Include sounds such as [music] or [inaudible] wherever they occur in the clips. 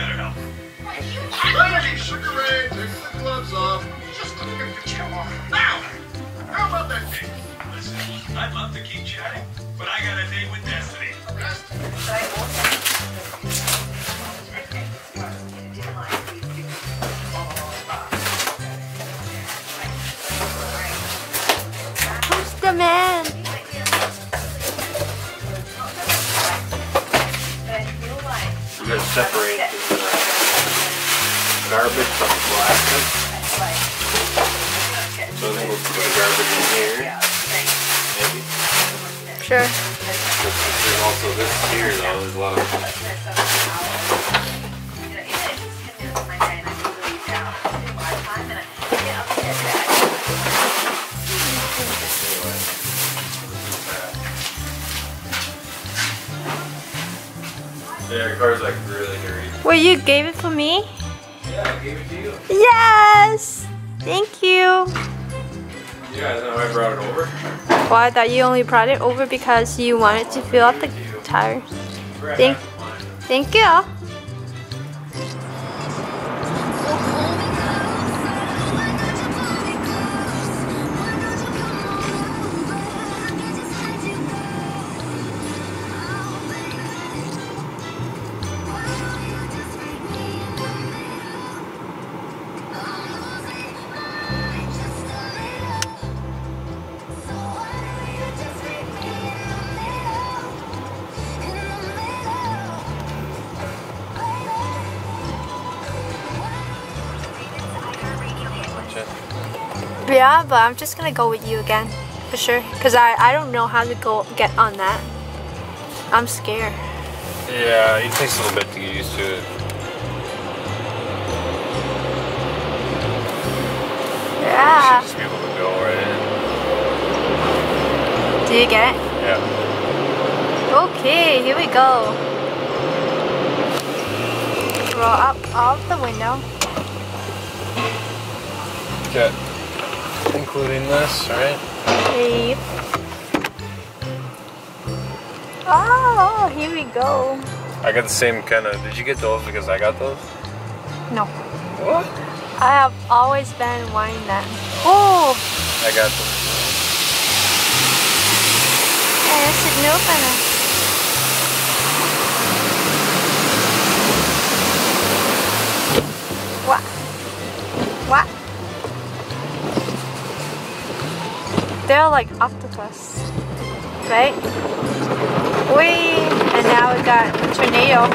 better help. Lady, Sugar Ray, take the gloves off. Just look at the chill off. Now, how about that date? Listen, I'd love to keep chatting, but I got a date with Destiny. Who's the man? We're gonna separate the garbage from the plastic. So then we'll put the garbage in here. Maybe. Sure. There's also this here though. There's a lot of Yeah, your car's like really dirty. Wait, you gave it for me? Yeah, I gave it to you. Yes! Thank you. Yeah, is that I brought it over? Well, I thought you only brought it over because you wanted to fill up the tires. Thank, thank you. Yeah, but I'm just gonna go with you again, for sure. Cause I I don't know how to go get on that. I'm scared. Yeah, it takes a little bit to get used to it. Yeah. Just be able to go right in. Do you get it? Yeah. Okay, here we go. Roll up out the window. Okay. Including this, right? Yep. Oh, ah, here we go. I got the same kind of. Did you get those because I got those? No, What? I have always been wanting that. Oh, I got them. hey, this is new. They're like octopus, right? Wee! And now we got tornado.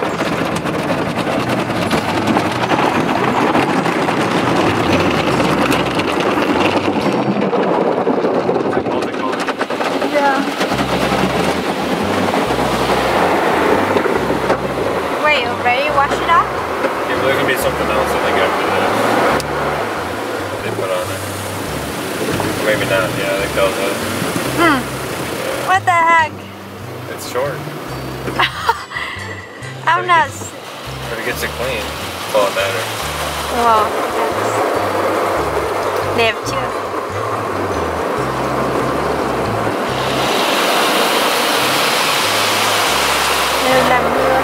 That's all that matters. Well, that's. They have two. Nếu làm mưa.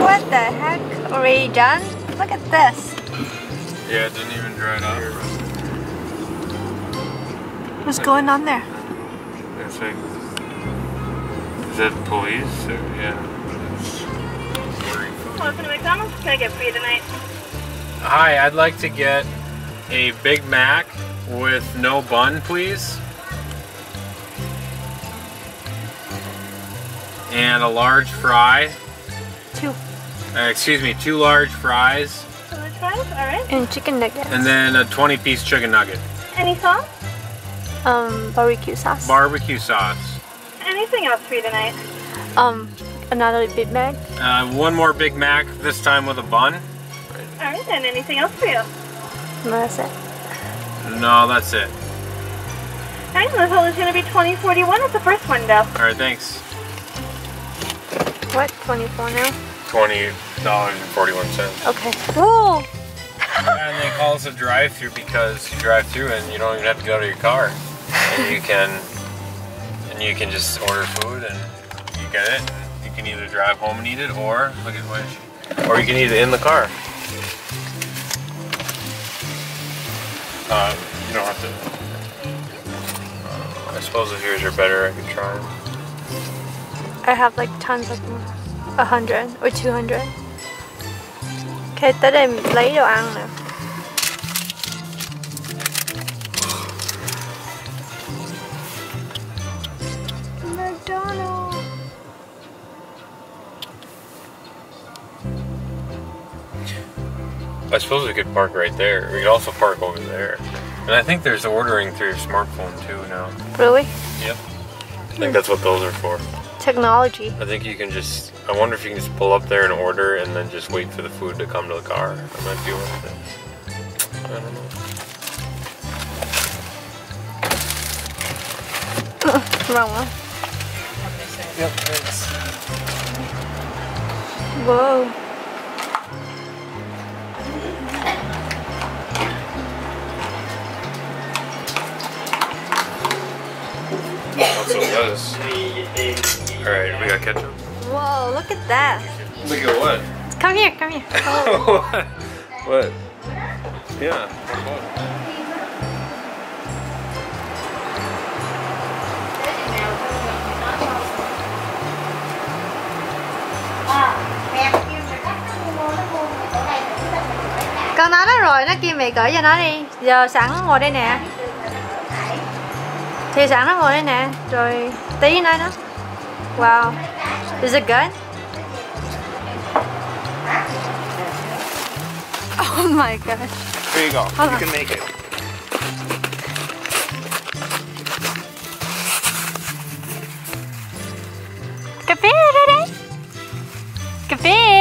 What the heck? Already done? Look at this. Yeah, it didn't even dry it off. What's going on there? It's like, is that police or yeah? Welcome to McDonald's. Can I get for you tonight? Hi, I'd like to get a Big Mac with no bun, please. and a large fry. Two. Uh, excuse me, two large fries, Two Large fries, alright. And chicken nuggets. and then a 20 piece chicken nugget. Any sauce? um barbecue sauce. Barbecue sauce. Anything else for you tonight? um another Big Mac. Uh, one more Big Mac, this time with a bun. Alright, then anything else for you? No, that's it. No, that's it. Alright, the total is going to be 2041 at the first window. All right, thanks. What? 24 now? $20.41. Okay. Whoa! and they call us a drive-through because you drive through and you don't even have to go to your car, and you can and you can just order food and you get it. And you can either drive home and eat it, or look at she, or you can eat it in the car. Uh, you don't have to. Uh, I suppose if yours are better, I could try. I have like tons of them. A hundred or two hundred. Okay, tới đây mình lấy đồ ăn nè. I suppose we could park right there. We could also park over there. And I think there's ordering through your smartphone too now. Really? Yep. I think that's what those are for. Technology. I think you can just. I wonder if you can just pull up there and order, and then just wait for the food to come to the car. That might be one of it. I don't know. [clears throat] Wrong one. Yep. Thanks. Whoa. Also lettuce. All right, we got ketchup. Whoa, look at that. Look at what? Come here, come here. [laughs] what? What? Yeah. Con nói nó rồi, nó kêu mày gửi cho nó đi. Giờ sẵn ngồi đây nè. Thì sẵn nó ngồi đây nè. Rồi tí nói nó. Wow. Is it good? [laughs] Oh my gosh. There you go. Hold you on. can make it. Phê ở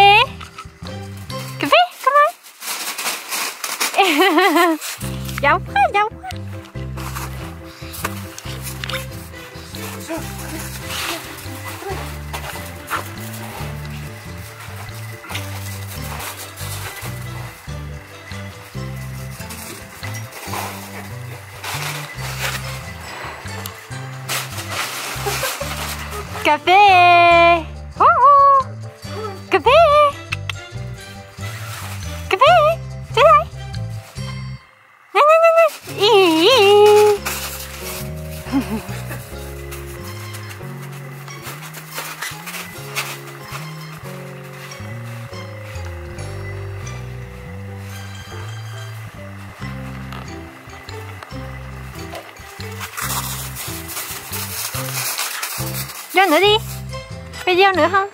Café! Nữa đi. Video nữa không?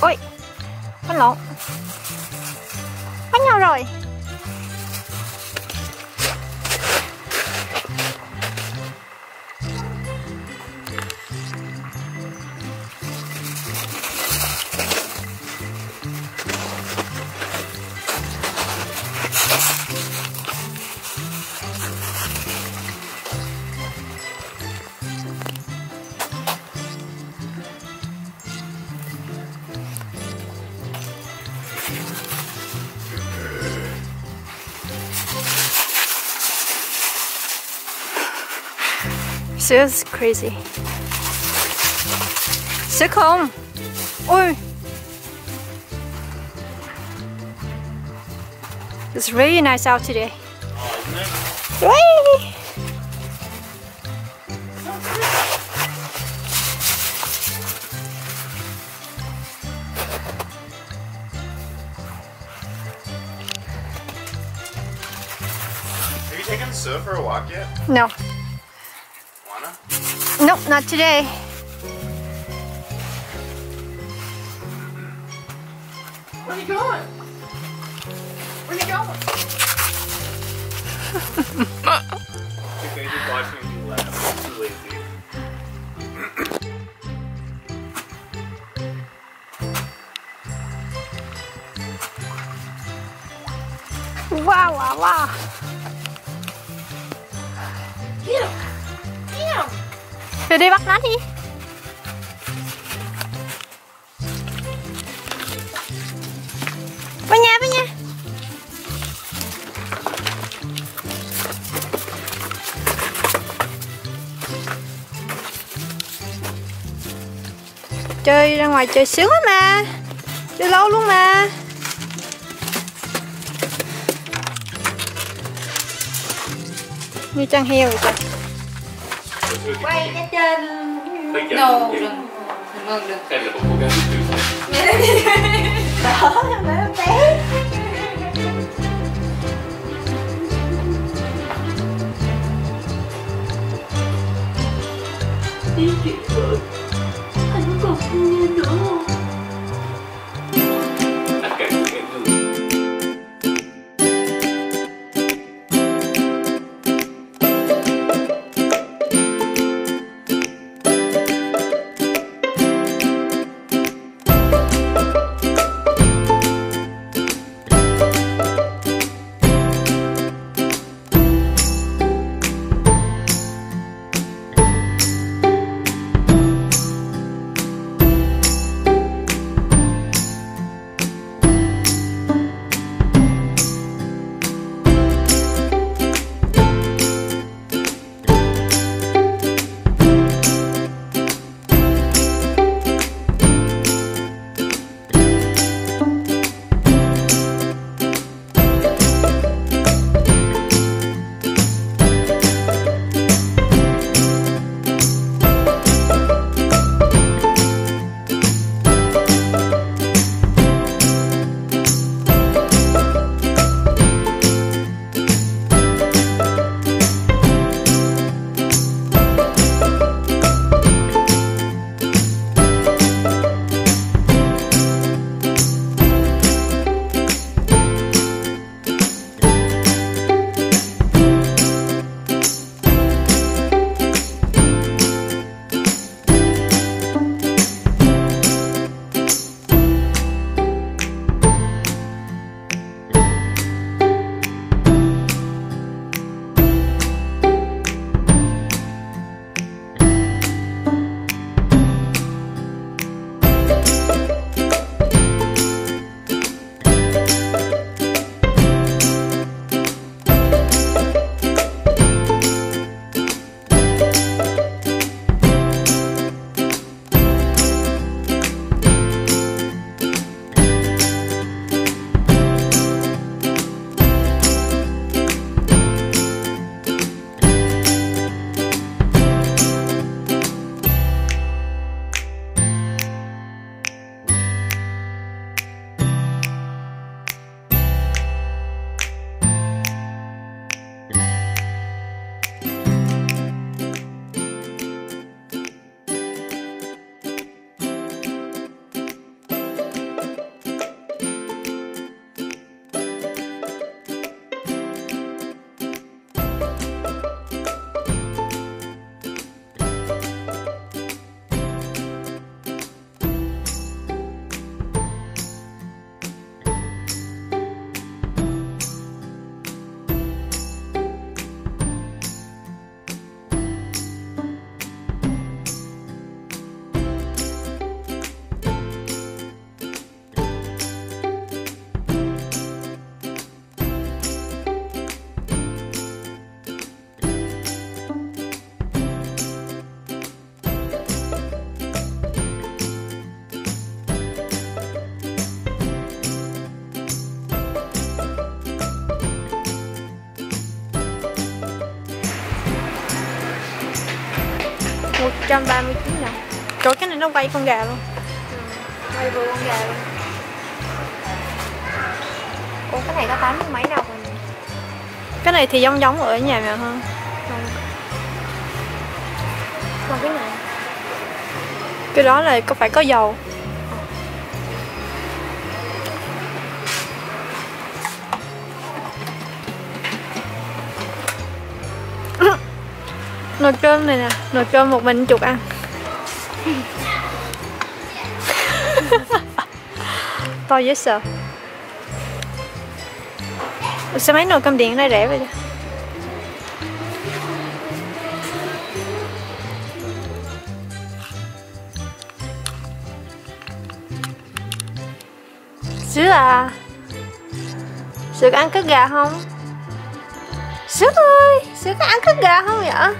Ôi con lộn. It's crazy Sức không Ôi It's really nice out today Right. Have you taken Sue for a walk yet? No? Nope, not today. Where are you going? Where are you going? Wow, wow, wow. Rồi đi bắt nó đi. bên nhà, bên nhà. Chơi ra ngoài chơi sướng lắm mà Chơi lâu luôn mà Như chăn heo vậy trời quay cái trên đồ rồi. mừng được. Em là một cô gái đó là bé. Đi chuyện rồi 139 đồng Trời cái này nó quay con gà luôn. Ừ, quay vừa con gà luôn. Ủa cái này có 80 mấy đồng rồi Cái này thì giống giống ở nhà mẹ hơn. Ừ. Còn cái này Cái đó là có phải có dầu. Nồi cơm này nè nồi cơm một mình chuột ăn [laughs] to dễ sợ sao mấy nồi cơm điện này rẻ vậy chứ? Sữa à Sữa có ăn cất gà không? Sữa ơi Sữa có ăn cất gà không vậy?